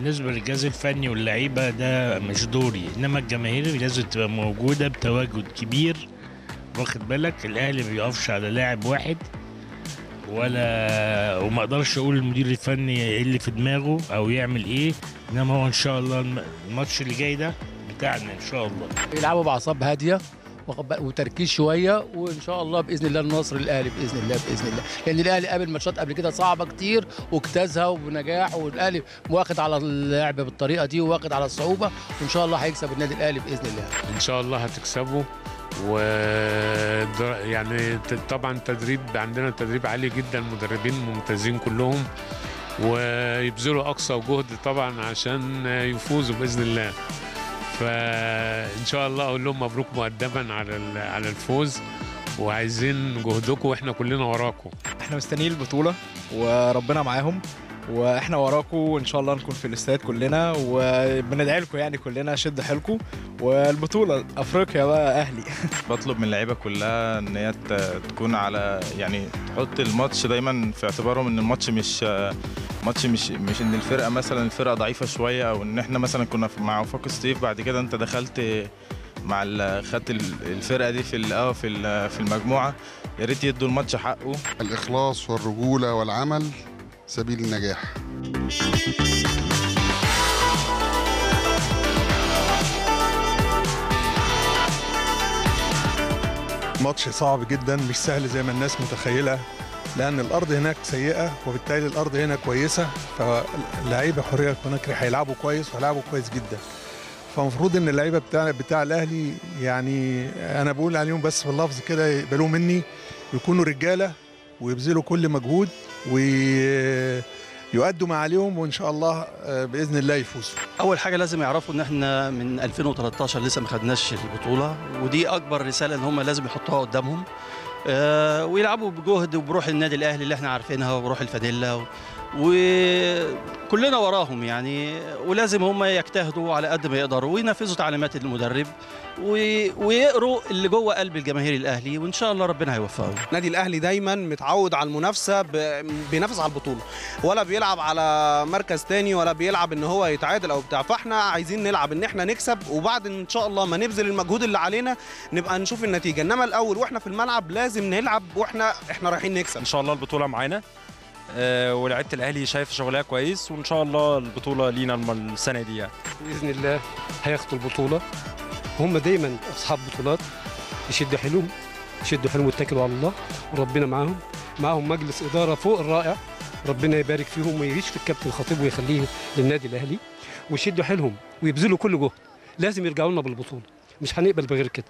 بالنسبة للجهاز الفني واللعيبة ده مش دوري إنما الجماهير لازم تبقى موجودة بتواجد كبير واخد بالك الأهلي ما بيقفش على لاعب واحد ولا وما أقدرش أقول المدير الفني إيه اللي في دماغه أو يعمل إيه إنما هو إن شاء الله الم- الماتش اللي جاي ده بتاعنا إن شاء الله يلعبوا باعصاب هادية؟ وتركيز شوية وإن شاء الله بإذن الله النصر للأهلي بإذن الله بإذن الله. لأن الأهلي قابل ماتشات قبل كده صعبة كتير واجتازها وبنجاح والأهلي واخد على اللعب بالطريقة دي واخد على الصعوبة وإن شاء الله هيكسب النادي الأهلي بإذن الله. إن شاء الله هتكسبوا و يعني طبعا التدريب عندنا تدريب عالي جدا مدربين ممتازين كلهم ويبذلوا أقصى جهد طبعا عشان يفوزوا بإذن الله. فإن شاء الله أقول لهم مبروك مقدما على على الفوز. وعايزين جهدكم وإحنا كلنا وراكم. إحنا مستنيين البطولة وربنا معاهم. وإحنا وراكم وإن شاء الله نكون في الاستاد كلنا. وبندعي لكم يعني كلنا شد حيلكم. والبطولة أفريقيا بقى أهلي. بطلب من اللعيبة كلها إن هي تكون على يعني تحط الماتش دايما في اعتبارهم إن الماتش مش ماتش مش مش ان الفرقة مثلا الفرقة ضعيفة شوية أو إن إحنا مثلا كنا مع وفاق ستيف بعد كده أنت دخلت مع خدت ال- الفرقة دي في آه في في المجموعة. يا ريت يدوا الماتش حقه. الإخلاص والرجولة والعمل سبيل النجاح. ماتش صعب جدا مش سهل زي ما الناس متخيلة. لأن الأرض هناك سيئة وبالتالي الأرض هنا كويسة فاللعيبة حرية كوناكري هيلعبوا كويس وهيلعبوا كويس جدا. فالمفروض إن اللعيبة بتاع بتاع الأهلي يعني أنا بقول عليهم بس باللفظ كده يقبلوه مني يكونوا رجالة ويبذلوا كل مجهود ويؤدوا ما عليهم وإن شاء الله آه، بإذن الله يفوزوا. أول حاجة لازم يعرفوا إن إحنا من 2013 لسه ما خدناش البطولة ودي أكبر رسالة إن هم لازم يحطوها قدامهم. ويلعبوا بجهد وبروح النادي الأهلي اللي إحنا عارفينها وبروح الفانيلا و- وكلنا وراهم يعني ولازم هم يجتهدوا على قد ما يقدروا وينفذوا تعليمات المدرب ويقروا اللي جوه قلب الجماهير الأهلي وإن شاء الله ربنا هيوفقهم. النادي الأهلي دايما متعود على المنافسة ب- بينافس على البطولة. ولا بيلعب على مركز تاني ولا بيلعب إن هو يتعادل أو بتاع. فإحنا عايزين نلعب إن إحنا نكسب وبعد إن شاء الله ما نبذل المجهود اللي علينا نبقى نشوف النتيجة. إنما الأول وإحنا في الملعب لازم نلعب وإحنا إحنا رايحين نكسب. إن شاء الله البطولة معانا. ولعيبه الأهلي شايفه شغلها كويس وإن شاء الله البطولة لينا السنة دي يعني. بإذن الله هياخدوا البطولة. هم دايما أصحاب بطولات يشدوا حيلهم يشدوا حيلهم ويتكلوا على الله وربنا معاهم. معاهم مجلس إدارة فوق الرائع ربنا يبارك فيهم ويشفي الكابتن الخطيب ويخليه للنادي الأهلي. ويشدوا حيلهم ويبذلوا كل جهد. لازم يرجعوا لنا بالبطولة مش هنقبل بغير كده.